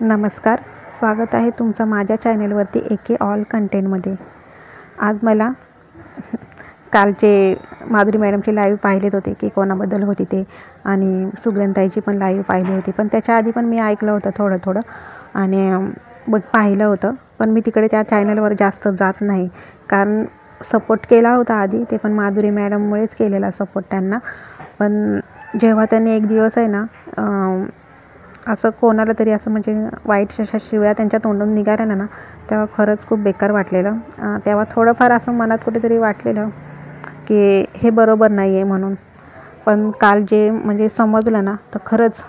नमस्कार स्वागत आहे तुमचं माझ्या चॅनेलवरती एके ऑल कंटेंटमध्ये. आज मला कालचे माधुरी मॅडमचे लाईव्ह पाहिलेत होते की कोणाबद्दल होती ते आणि सुगंधाईची पण लाईव्ह पाहिली होती. पण त्याच्या आधी पण मी ऐकलं होतं थोडं थोडं आणि बघ पाहिलं होतं. पण मी तिकडे त्या चॅनलवर जास्त जात नाही. कारण सपोर्ट केला होता आधी ते पण माधुरी मॅडममुळेच केलेला सपोर्ट त्यांना. पण जेव्हा त्यांनी एक दिवस आहे ना असं कोणाला तरी असं म्हणजे वाईट अशा शिव्या त्यांच्या तोंडून निघाल्या ना तेव्हा खरंच खूप बेकार वाटलेलं. तेव्हा थोडंफार असं मनात कुठेतरी वाटलेलं की हे बरोबर नाही आहे म्हणून. पण काल जे म्हणजे समजलं ना तर खरंच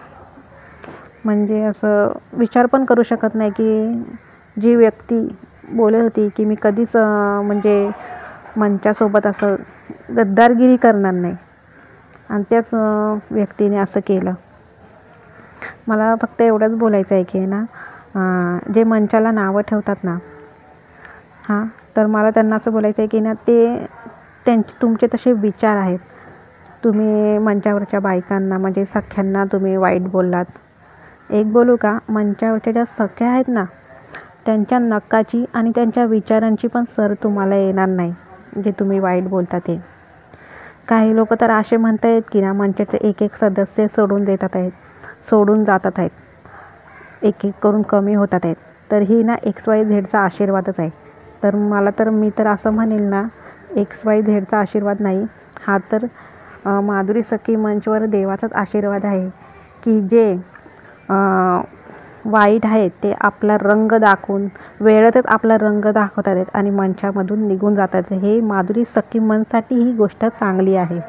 म्हणजे असं विचार पण करू शकत नाही की जी व्यक्ती बोलत होती की मी कधीच म्हणजे मंचासोबत असं गद्दारगिरी करणार नाही. आणि त्याच व्यक्तीने असं केलं. मला फक्त एवढंच बोलायचं आहे की ना जे मंचाला नावं ठेवतात ना हां तर मला त्यांना असं बोलायचं आहे की ना ते त्यांचे तुमचे तसे विचार आहेत. तुम्ही मंचावरच्या बायकांना म्हणजे सख्यांना तुम्ही वाईट बोललात. एक बोलू का मंचावरच्या ज्या सख्या आहेत ना त्यांच्या नकाची आणि त्यांच्या विचारांची पण सर तुम्हाला येणार नाही जे तुम्ही वाईट बोलता ते. काही लोक तर असे म्हणत आहेत की ना मंचाचे एक एक सदस्य सोडून देतात आहेत. सोडून जातात आहेत. एक एक करून कमी होतात आहेत. तर ही ना एक्स वाय झेडचा आशीर्वादच आहे. तर मला तर मी तर असं म्हणेल ना एक्स वाय झेडचा आशीर्वाद नाही. हा तर माधुरी सखी मंचवर देवाचाच आशीर्वाद आहे की जे वाईट आहेत ते आपला रंग दाखवून वेळेतच आपला रंग दाखवतात आणि मंचामधून निघून जातात हे माधुरी सखी मनसाठी ही गोष्ट चांगली आहे.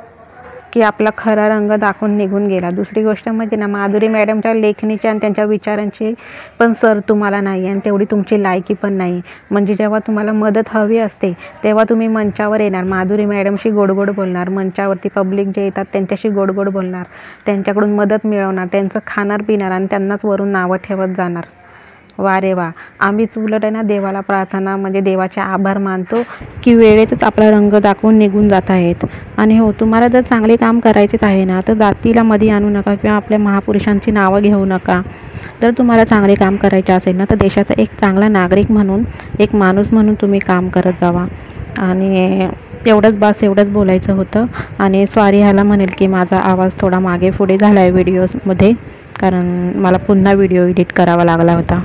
की आपला खरा रंग दाखवून निघून गेला. दुसरी गोष्ट म्हणजे ना माधुरी मॅडमच्या लेखणीची आणि त्यांच्या विचारांची पण सर तुम्हाला नाही आणि तेवढी तुमची लायकी पण नाही. म्हणजे जेव्हा तुम्हाला मदत हवी असते तेव्हा तुम्ही मंचावर येणार. माधुरी मॅडमशी गोडगोड बोलणार. मंचावरती पब्लिक जे येतात त्यांच्याशी गोडगोड बोलणार. त्यांच्याकडून मदत मिळवणार. त्यांचं खाणार पिणार आणि त्यांनाच वरून नावं ठेवत जाणार. वा रे वा. आम्हीच उलट आहे ना देवाला प्रार्थना म्हणजे देवाचे आभार मानतो की वेळेतच आपला रंग दाखवून निघून जात आहेत. आणि हो तुम्हाला जर चांगले काम करायचेच आहे ना तर जातीला मध्ये आणू नका किंवा आपल्या महापुरुषांची नावं घेऊ नका. जर तुम्हाला चांगले काम करायचे असेल ना तर देशाचा एक चांगला नागरिक म्हणून एक माणूस म्हणून तुम्ही काम करत जावा. आणि एवढंच बास एवढंच बोलायचं होतं. आणि स्वारी ह्याला म्हणेल की माझा आवाज थोडा मागे पुढे झाला आहे व्हिडिओजमध्ये कारण मला पुन्हा व्हिडिओ एडिट करावा लागला होता.